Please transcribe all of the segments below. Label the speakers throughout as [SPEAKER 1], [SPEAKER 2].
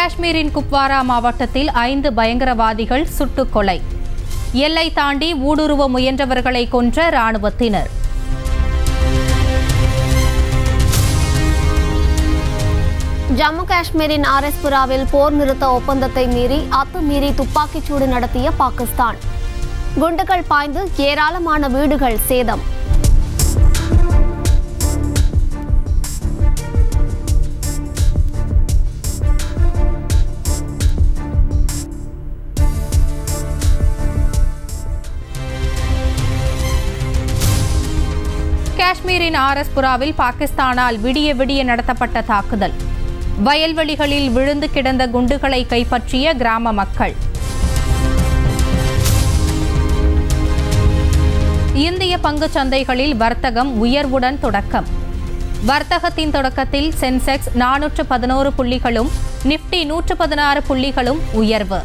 [SPEAKER 1] காஷ்மீரின் குப்வாரா மாவட்டத்தில் ஐந்து பயங்கரவாதிகள் சுட்டுக் கொலை எல்லை தாண்டி ஊடுருவ முயன்றவர்களை கொன்ற ராணுவத்தினர்
[SPEAKER 2] ஜம்மு காஷ்மீரின் ஆர்எஸ்புராவில் போர் நிறுத்த ஒப்பந்தத்தை மீறி அத்துமீறி துப்பாக்கிச்சூடு நடத்திய பாகிஸ்தான். குண்டுகள் பாய்ந்து ஏராளமான வீடுகள் சேதம்.
[SPEAKER 1] காஷ்மீரின் ஆர்எஸ்புராவில் பாகிஸ்தானால் விடிய விடிய நடத்தப்பட்ட தாக்குதல். வயல்வெளிகளில் விழுந்து கிடந்த குண்டுகளை கைப்பற்றிய கிராம மக்கள். இந்திய பங்குச் சந்தைகளில் வர்த்தகம் உயர்வுடன் தொடக்கம். வர்த்தகத்தின் தொடக்கத்தில் சென்செக்ஸ் நானூற்று பதினோரு புள்ளிகளும் நிப்டி நூற்று பதினாறு புள்ளிகளும் உயர்வு.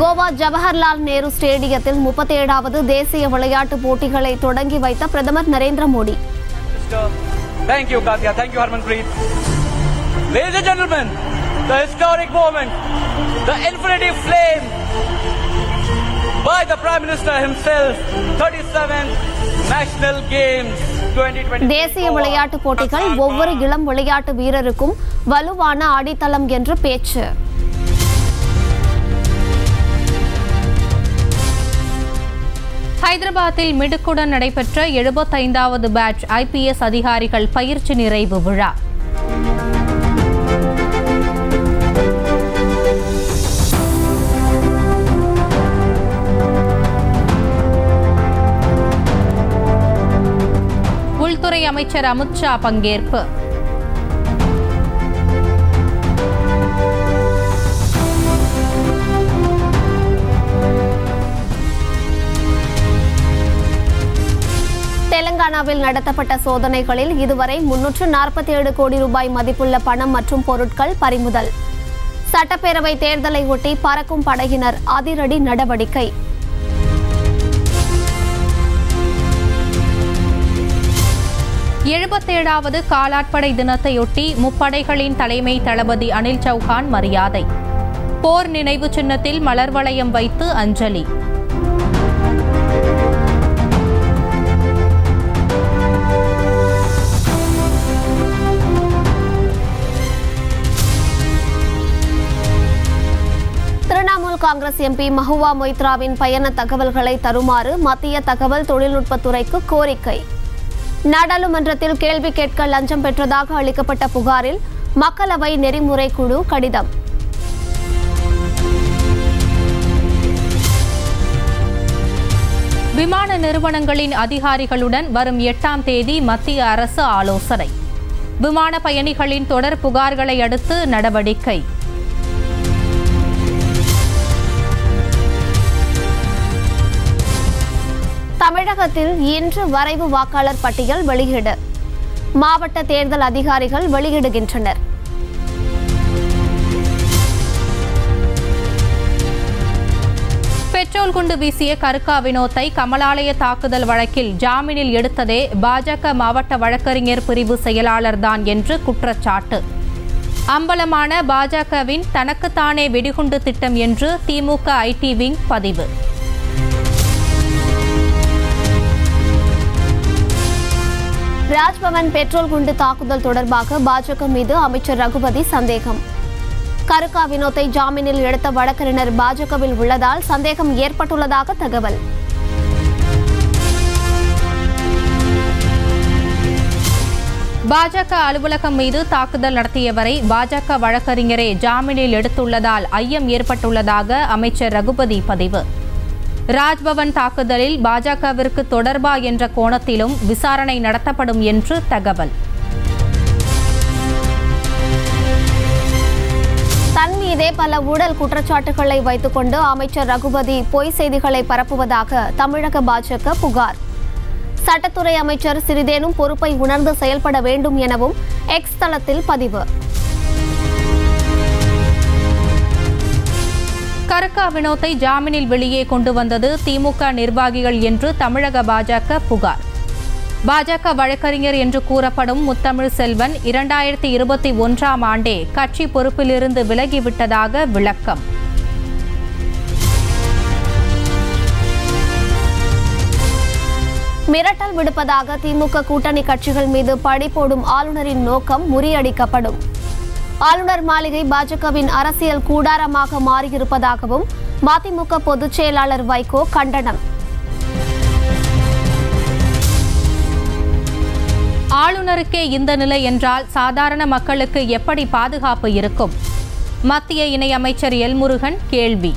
[SPEAKER 2] கோவா ஜவஹர்லால் நேரு ஸ்டேடியத்தில் முப்பத்தேழாவது தேசிய விளையாட்டுப் போட்டிகளை தொடங்கி வைத்த பிரதமர் Narendra Modi
[SPEAKER 3] by the Prime Minister himself, 37th National Games 2020.
[SPEAKER 2] தேசிய விளையாட்டுப் போட்டிகள் ஒவ்வொரு இளம் விளையாட்டு வீரருக்கும் வலுவான அடித்தளம் என்று பேச்சு
[SPEAKER 1] ஹைதராபாத்தில் மிடுக்குடன் நடைபெற்ற எழுபத்தைந்தாவது பேட்ச் ஐபிஎஸ் அதிகாரிகள் பயிற்சி நிறைவு விழா. உள்துறை அமைச்சர் அமித்ஷா பங்கேற்பு.
[SPEAKER 2] தெலங்கானாவில் நடத்தப்பட்ட சோதனைகளில் இதுவரை முன்னூற்று நாற்பத்தி ஏழு கோடி ரூபாய் மதிப்புள்ள பணம் மற்றும் பொருட்கள் பறிமுதல். சட்டப்பேரவை தேர்தலை ஒட்டி பறக்கும் படையினர் அதிரடி நடவடிக்கை.
[SPEAKER 1] எழுபத்தேழாவது காலாட்படை தினத்தையொட்டி முப்படைகளின் தலைமை தளபதி அனில் சௌஹான் மரியாதை. போர் நினைவு சின்னத்தில் மலர் வளையம் வைத்து அஞ்சலி.
[SPEAKER 2] காங்கிரஸ் எம்பி மஹுவா மொய்த்ராவின் பயண தகவல்களை தருமாறு மத்திய தகவல் தொழில்நுட்பத்துறைக்கு கோரிக்கை. நாடாளுமன்றத்தில் கேள்வி கேட்க லஞ்சம் பெற்றதாக அளிக்கப்பட்ட புகாரில் மக்களவை நெறிமுறை குழு கடிதம்.
[SPEAKER 1] விமான நிறுவனங்களின் அதிகாரிகளுடன் வரும் எட்டாம் தேதி மத்திய அரசு ஆலோசனை. விமான பயணிகளின் தொடர் புகார்களை அடுத்து நடவடிக்கை.
[SPEAKER 2] தமிழகத்தில் இன்று வரைவு வாக்காளர் பட்டியல் வெளியீடு. மாவட்ட தேர்தல் அதிகாரிகள் வெளியிடுகின்றனர்.
[SPEAKER 1] பெட்ரோல் குண்டு வீசிய கருக்கா வினோத்தை கமலாலய தாக்குதல் வழக்கில் ஜாமீனில் எடுத்ததே பாஜக மாவட்ட வழக்கறிஞர் பிரிவு செயலாளர்தான் என்று குற்றச்சாட்டு. அம்பலமான பாஜகவின் தனக்குத்தானே வெடிகுண்டு திட்டம் என்று திமுக ஐடி விங் பதிவு.
[SPEAKER 2] ராஜ்பவன் பெட்ரோல் குண்டு தாக்குதல் தொடர்பாக பாஜக மீது அமைச்சர் ரகுபதி சந்தேகம். கருக்கா வினோத்தை ஜாமீனில் எடுத்த வழக்கறிஞர் பாஜகவில் உள்ளதால் சந்தேகம் ஏற்பட்டுள்ளதாக தகவல்.
[SPEAKER 1] பாஜக அலுவலகம் மீது தாக்குதல் நடத்தியவரை பாஜக வழக்கறிஞரே ஜாமீனில் எடுத்துள்ளதால் ஐயம் ஏற்பட்டுள்ளதாக அமைச்சர் ரகுபதி பதிவு. ராஜ்பவன் தாக்குதலில் பாஜகவிற்கு தொடர்பா என்ற கோணத்திலும் விசாரணை நடத்தப்படும் என்று தகவல்.
[SPEAKER 2] தன் மீதே பல ஊழல் குற்றச்சாட்டுகளை வைத்துக்கொண்டு அமைச்சர் ரகுபதி பொய் செய்திகளை பரப்புவதாக தமிழக பாஜக புகார். சட்டத்துறை அமைச்சர் சிறிதேனும் பொறுப்பை உணர்ந்து செயல்பட வேண்டும் எனவும் எக்ஸ் தளத்தில் பதிவு.
[SPEAKER 1] கருக்கா வினோத்தை ஜாமீனில் வெளியே கொண்டு வந்தது திமுக நிர்வாகிகள் என்று தமிழக பாஜக புகார். பாஜக வழக்கறிஞர் என்று கூறப்படும் முத்தமிழ் செல்வன் இரண்டாயிரத்தி இருபத்தி ஒன்றாம் ஆண்டே கட்சி பொறுப்பிலிருந்து விலகிவிட்டதாக விளக்கம்.
[SPEAKER 2] மிரட்டல் விடுப்பதாக திமுக கூட்டணி கட்சிகள் மீது பழி போடும் ஆளுநரின் நோக்கம் முறியடிக்கப்படும். ஆளுநர் மாளிகை பாஜகவின் அரசியல் கூடாரமாக மாறியிருப்பதாகவும் மதிமுக பொதுச் செயலாளர் வைகோ கண்டனம்.
[SPEAKER 1] ஆளுநருக்கே இந்த நிலை என்றால் சாதாரண மக்களுக்கு எப்படி பாதுகாப்பு இருக்கும்? மத்திய இணையமைச்சர் எல் முருகன் கேள்வி.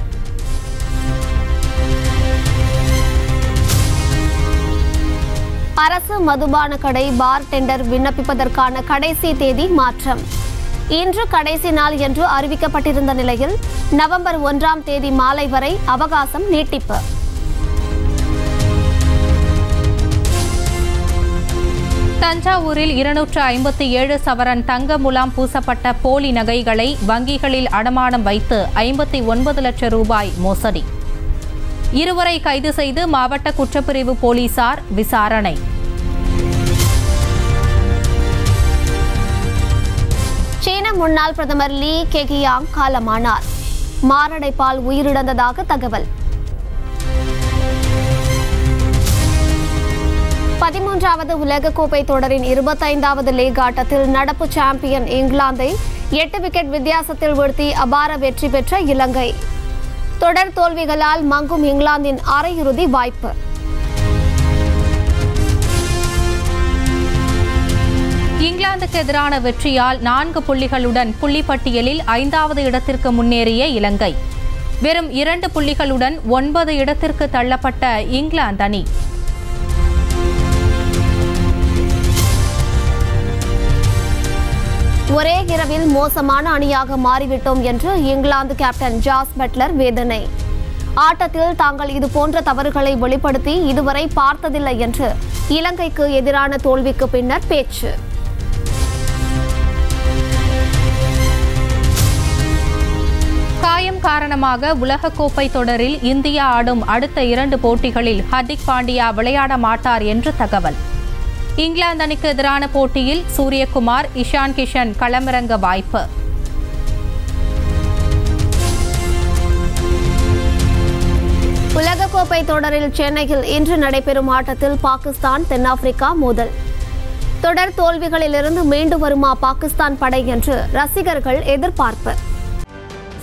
[SPEAKER 2] அரசு மதுபான கடை பார் டெண்டர் விண்ணப்பிப்பதற்கான கடைசி தேதி மாற்றம். இன்று கடைசி நாள் என்று அறிவிக்கப்பட்டிருந்த நிலையில் நவம்பர் ஒன்றாம் தேதி மாலை வரை அவகாசம் நீட்டிப்பு.
[SPEAKER 1] தஞ்சாவூரில் இருநூற்று ஐம்பத்தி ஏழு சவரன் தங்க முலாம் பூசப்பட்ட போலி நகைகளை வங்கிகளில் அடமானம் வைத்து ஐம்பத்தி ஒன்பது லட்சம் ரூபாய் மோசடி. இருவரை கைது செய்து மாவட்ட குற்றப்பிரிவு போலீசார் விசாரணை.
[SPEAKER 2] முன்னாள் பிரதமர் லீ கெகியாங் காலமானார். மாரடைப்பால் உயிரிழந்ததாக தகவல். பதிமூன்றாவது உலகக்கோப்பை தொடரின் இருபத்தைந்தாவது லீக் ஆட்டத்தில் நடப்பு சாம்பியன் இங்கிலாந்தை எட்டு விக்கெட் வித்தியாசத்தில் வீழ்த்தி அபார வெற்றி பெற்ற இலங்கை. தொடர் தோல்விகளால் மங்கும் இங்கிலாந்தின் அரையிறுதி வாய்ப்பு.
[SPEAKER 1] இங்கிலாந்துக்கு எதிரான வெற்றியால் நான்கு புள்ளிகளுடன் புள்ளிப்பட்டியலில் ஐந்தாவது இடத்திற்கு முன்னேறிய இலங்கை. வெறும் இரண்டு புள்ளிகளுடன் ஒன்பது இடத்திற்கு தள்ளப்பட்ட இங்கிலாந்து அணி.
[SPEAKER 2] ஒரே இரவில் மோசமான அணியாக மாறிவிட்டோம் என்று இங்கிலாந்து கேப்டன் ஜாஸ் பட்லர் வேதனை. ஆட்டத்தில் தாங்கள் இது போன்ற தவறுகளை வெளிப்படுத்தி இதுவரை பார்த்ததில்லை என்று இலங்கைக்கு எதிரான தோல்விக்கு பின்னர் பேச்சு.
[SPEAKER 1] காயம் காரணமாக உலகக்கோப்பை தொடரில் இந்தியா ஆடும் அடுத்த இரண்டு போட்டிகளில் ஹர்திக் பாண்டியா விளையாட மாட்டார் என்று தகவல். இங்கிலாந்து அணிக்கு எதிரான போட்டியில் சூரியகுமார் இஷான் கிஷன் களமிறங்க வாய்ப்பு.
[SPEAKER 2] உலகக்கோப்பை தொடரில் சென்னையில் இன்று நடைபெறும் ஆட்டத்தில் பாகிஸ்தான் தென்னாப்பிரிக்கா மோதல். தொடர் தோல்விகளிலிருந்து மீண்டு வருமா பாகிஸ்தான் படை என்று ரசிகர்கள் எதிர்பார்ப்பு.